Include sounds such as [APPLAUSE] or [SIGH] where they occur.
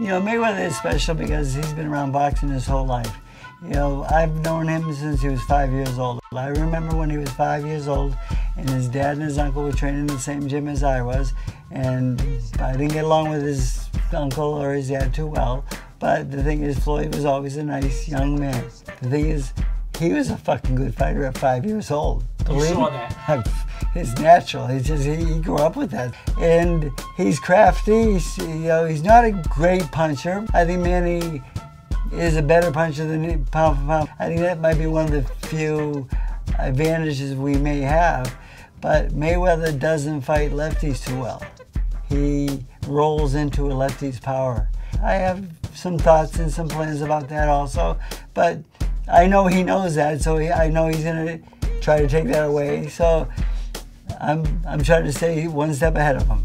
You know, Mayweather is special because he's been around boxing his whole life. You know, I've known him since he was five years old. I remember when he was five years old and his dad and his uncle were training in the same gym as I was. And I didn't get along with his uncle or his dad too well. But the thing is, Floyd was always a nice young man. The thing is, he was a fucking good fighter at five years old. Believe you saw that. [LAUGHS] It's natural. He just he, he, grew up with that, and he's crafty. He's, you know, he's not a great puncher. I think Manny is a better puncher than pound for pound. I think that might be one of the few advantages we may have. But Mayweather doesn't fight lefties too well. He rolls into a lefty's power. I have some thoughts and some plans about that also, but I know he knows that, so he, I know he's gonna try to take that away. So I'm I'm trying to stay one step ahead of him.